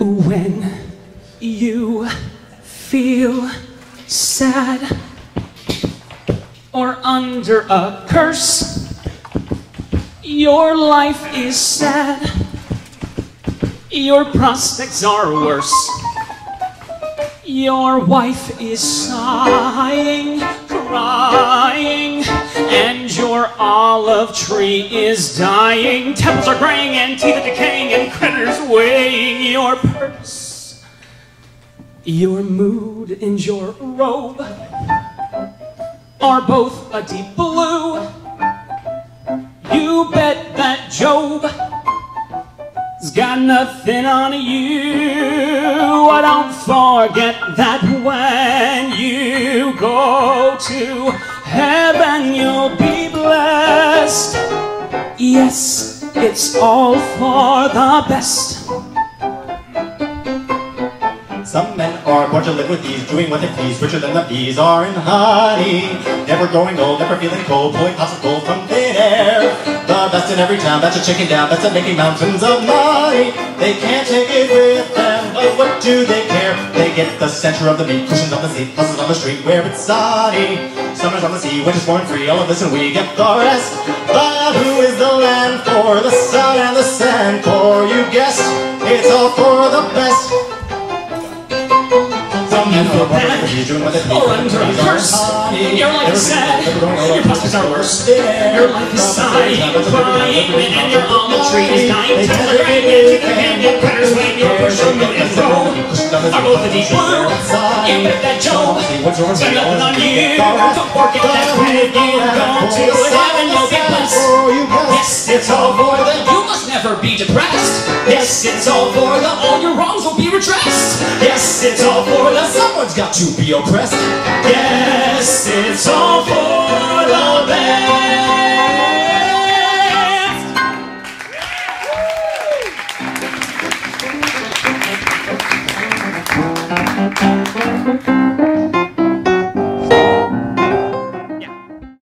When you feel sad or under a curse, your life is sad, your prospects are worse. Your wife is sighing, your olive tree is dying. Temples are graying and teeth are decaying and creditors weighing your purse. Your mood and your robe are both a deep blue. You bet that Job has got nothing on you. I don't forget that when you go to blessed. Yes, it's all for the best. Some men are born to live with ease, doing what they please, richer than the bees are in honey. Never growing old, never feeling cold, pulling pots of gold from thin air. The best in every town, that's a chicken down, that's a making mountains of money. They can't take it with them, but what do they care? They get the center of the beat, cushions on the seat, buses on the street where it's sunny. Summers on the sea, winters born free, all of this and we get the rest. But who is the land for, the sun and the sand what they please, or under a curse. Your life is sad, your prospects are worse. Your life is sighing, crying, and your almond tree is dying. Temples are graying and teeth are decaying and creditors weighing your. Your mood and robe are both a deep blue. You bet that has got nothing on you. Don't that when you go to heaven, you'll be. Yes, it's all for the. Yes, it's all for the. All your wrongs will be redressed. Yes, it's all for the. Someone's got to be oppressed. Yes, it's all for the best.